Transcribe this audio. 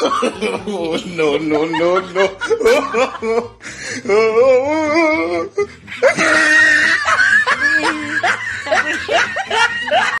no, no, no, no.